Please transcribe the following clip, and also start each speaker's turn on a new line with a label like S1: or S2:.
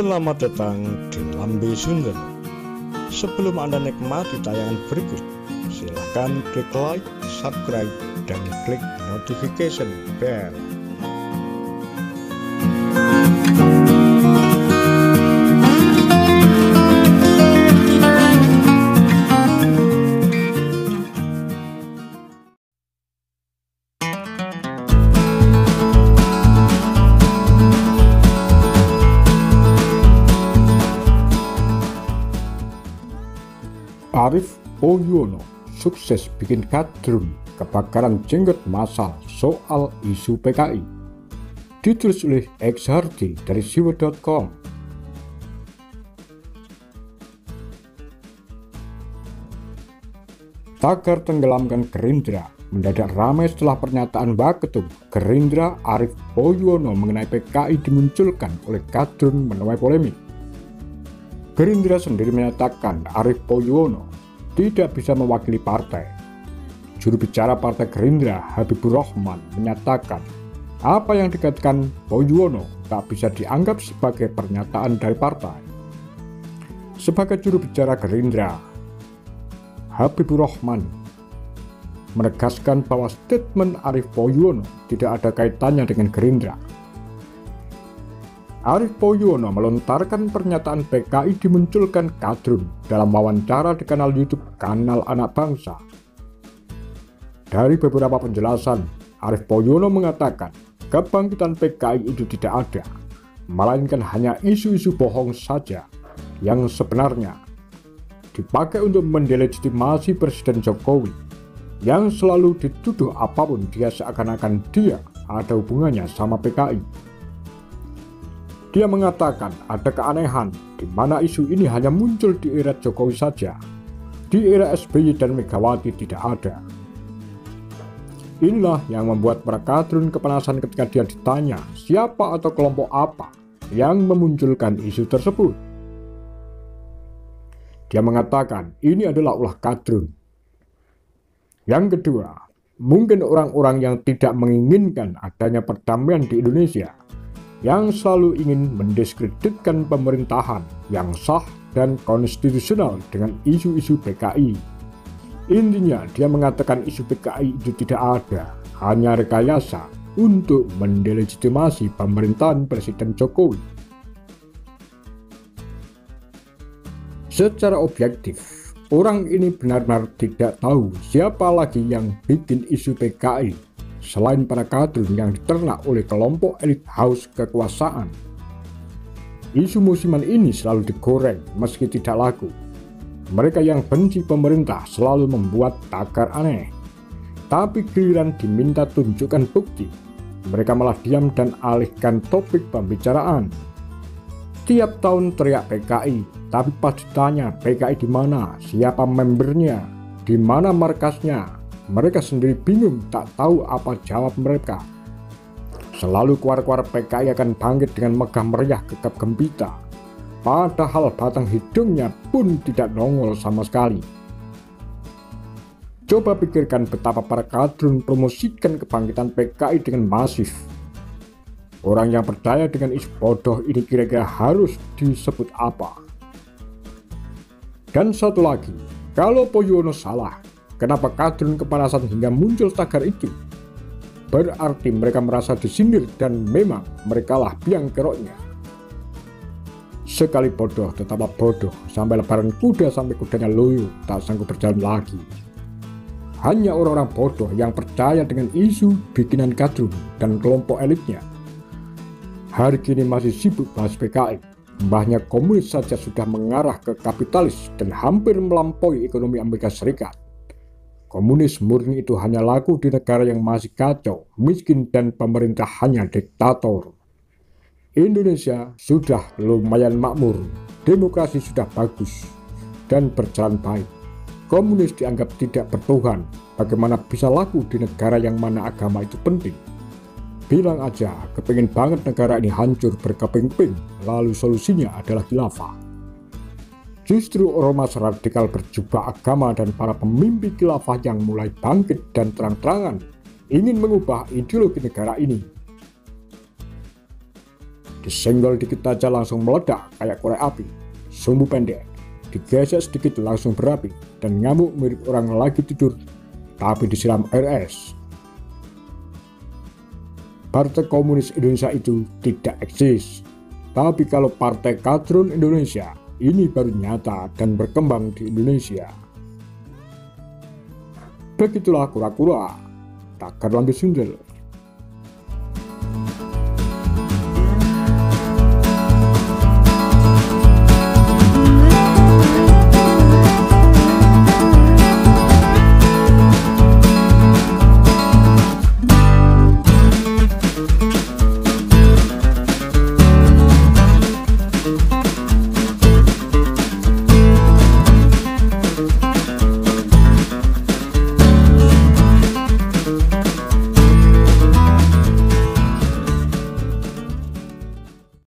S1: Selamat datang di Lambe Sunda. Sebelum Anda nikmati tayangan berikut, silahkan klik like, subscribe, dan klik notification bell. Arif Poyono sukses bikin kadrun kebakaran jenggot massal soal isu PKI. Ditulis oleh XHRD dari siwo.com. Tagar tenggelamkan Gerindra mendadak ramai setelah pernyataan Waketum Gerindra Arif Poyono mengenai PKI dimunculkan oleh kadrun menuai polemik. Gerindra sendiri menyatakan Arif Poyono tidak bisa mewakili partai. Juru bicara Partai Gerindra Habibur Rahman menyatakan apa yang dikatakan Poyono tak bisa dianggap sebagai pernyataan dari partai. Sebagai juru bicara Gerindra, Habibur Rahman menegaskan bahwa statement Arif Poyono tidak ada kaitannya dengan Gerindra. Arif Poyono melontarkan pernyataan PKI dimunculkan kadrun dalam wawancara di kanal YouTube Kanal Anak Bangsa. Dari beberapa penjelasan, Arif Poyono mengatakan kebangkitan PKI itu tidak ada, melainkan hanya isu-isu bohong saja yang sebenarnya dipakai untuk mendelegitimasi Presiden Jokowi yang selalu dituduh apa pun dia seakan-akan dia ada hubungannya sama PKI. Dia mengatakan ada keanehan di mana isu ini hanya muncul di era Jokowi saja. Di era SBY dan Megawati tidak ada. Inilah yang membuat para kadrun kepanasan ketika dia ditanya siapa atau kelompok apa yang memunculkan isu tersebut. Dia mengatakan ini adalah ulah kadrun. Yang kedua, mungkin orang-orang yang tidak menginginkan adanya perdamaian di Indonesia yang selalu ingin mendiskreditkan pemerintahan yang sah dan konstitusional dengan isu-isu PKI. Intinya, dia mengatakan isu PKI itu tidak ada, hanya rekayasa untuk mendelegitimasi pemerintahan Presiden Jokowi. Secara objektif, orang ini benar-benar tidak tahu siapa lagi yang bikin isu PKI selain para kadrun yang diternak oleh kelompok elit haus kekuasaan. Isu musiman ini selalu digoreng meski tidak laku. Mereka yang benci pemerintah selalu membuat tagar aneh. Tapi giliran diminta tunjukkan bukti, mereka malah diam dan alihkan topik pembicaraan. Tiap tahun teriak PKI, tapi pas ditanya PKI di mana, siapa membernya, di mana markasnya, mereka sendiri bingung tak tahu apa jawab mereka. Selalu kuar-kuar PKI akan bangkit dengan megah meriah gegap gempita. Padahal batang hidungnya pun tidak nongol sama sekali. Coba pikirkan betapa para kadrun promosikan kebangkitan PKI dengan masif. Orang yang percaya dengan isu bodoh ini kira-kira harus disebut apa? Dan satu lagi, kalau Poyono salah, Kenapa kadrun kepanasan hingga muncul tagar itu? Berarti mereka merasa disindir dan memang mereka lah biang keroknya. Sekali bodoh tetaplah bodoh, sampai lebaran kuda sampai kudanya loyo tak sanggup berjalan lagi. Hanya orang-orang bodoh yang percaya dengan isu bikinan kadrun dan kelompok elitnya. Hari kini masih sibuk bahas PKI. Mbahnya komunis saja sudah mengarah ke kapitalis dan hampir melampaui ekonomi Amerika Serikat. Komunis murni itu hanya laku di negara yang masih kacau, miskin dan pemerintah hanya diktator. Indonesia sudah lumayan makmur, demokrasi sudah bagus dan berjalan baik. Komunis dianggap tidak bertuhan, bagaimana bisa laku di negara yang mana agama itu penting? Bilang aja, kepingin banget negara ini hancur berkeping-ping, lalu solusinya adalah khilafah. Justru ormas radikal berjubah agama dan para pemimpin khilafah yang mulai bangkit dan terang-terangan ingin mengubah ideologi negara ini. Disenggol dikit aja langsung meledak kayak korek api. Sumbu pendek, digesek sedikit langsung berapi, dan ngamuk mirip orang lagi tidur, tapi disiram es. Partai Komunis Indonesia itu tidak eksis. Tapi kalau Partai Kadrun Indonesia, ini baru nyata dan berkembang di Indonesia. Begitulah kura-kura, takar lambe sundel.